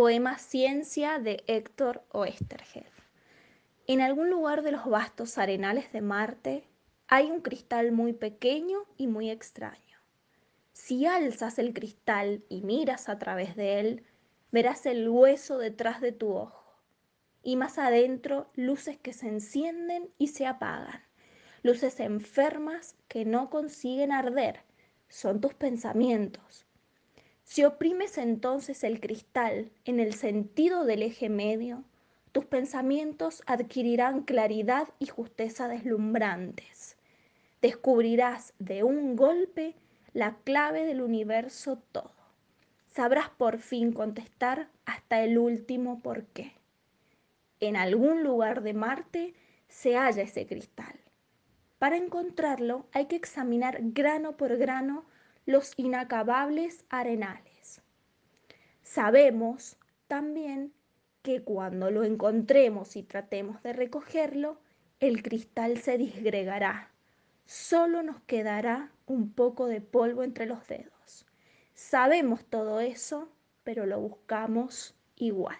Poema Ciencia de Héctor Oesterheld. En algún lugar de los vastos arenales de Marte hay un cristal muy pequeño y muy extraño. Si alzas el cristal y miras a través de él, verás el hueso detrás de tu ojo. Y más adentro, luces que se encienden y se apagan. Luces enfermas que no consiguen arder. Son tus pensamientos si oprimes entonces el cristal en el sentido del eje medio, tus pensamientos adquirirán claridad y justeza deslumbrantes. Descubrirás de un golpe la clave del universo todo. Sabrás por fin contestar hasta el último por qué. En algún lugar de Marte se halla ese cristal. Para encontrarlo hay que examinar grano por grano los inacabables arenales. Sabemos también que cuando lo encontremos y tratemos de recogerlo, el cristal se disgregará. Solo nos quedará un poco de polvo entre los dedos. Sabemos todo eso, pero lo buscamos igual.